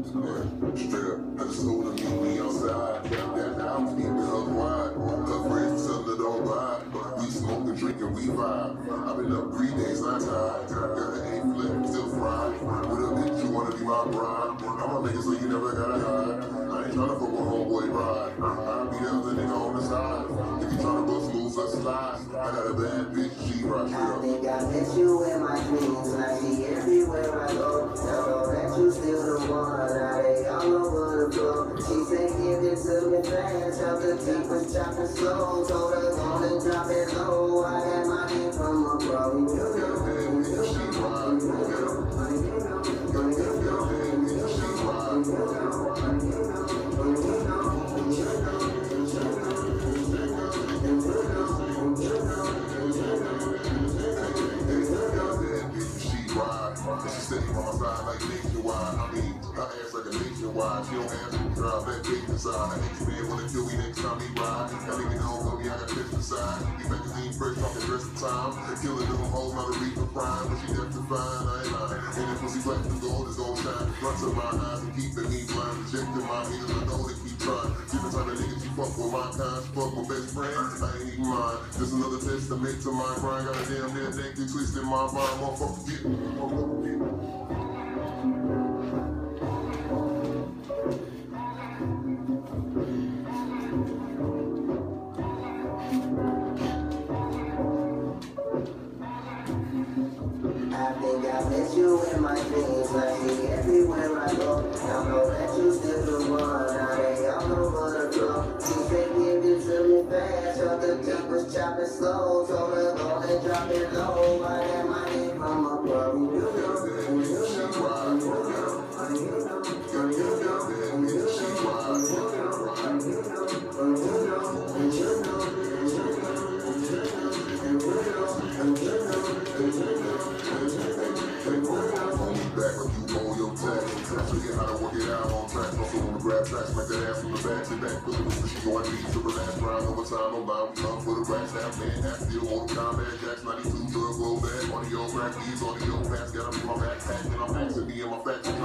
I just told her meet me outside. That I'm keeping quiet. Her friends tell her don't ride. We smoke and drink and we vibe. I've been up three days, not tired. Got the A flip, still fried. With a bitch, you wanna be my bride. I'm a nigga, so you never gotta hide. I ain't tryna fuck with homeboy ride. I be the other nigga on the side. If you tryna bust moves, let's slide. I got a bad bitch, she right I think I miss you in my dreams. And I see everywhere I go. It me fast. Help the deepest chopping slow. Told her, gonna drop it low. I had money from a bro. She steady on my side like nationwide. I mean, her ass like a nationwide. She don't ask me drive that big inside. That next man wanna kill me next time he ride. That nigga don't know me, I got fish inside. He magazine fresh off the dress of time. Killing them hoes, not a reap for crime. But she to find, I ain't lying. And if pussy black and gold is gon' shine. Fronts of my eyes and keeping me blind. Rejecting my haters, I know they keep trying. Different type of niggas you fuck with my kind. Fuck my best friend, I ain't mine. Just another testament to my grind. Got a damn near they twisting my mind. Motherfucker, get. I think I miss you in my dreams. I see everywhere I go. I know chopping slow. Told her, go and drop it low. I got money from a bro. Figure how to work it out on track. Also wanna grab tracks, make that ass from the back to back. Put the roof, she going to to the last round. Overtime, no line, we come for the racks. Now, man, I still on the combat. Jacks 92, drug roll back. On the old crack, these on the old pass. Got them in my backpack, and I'm me and my facts.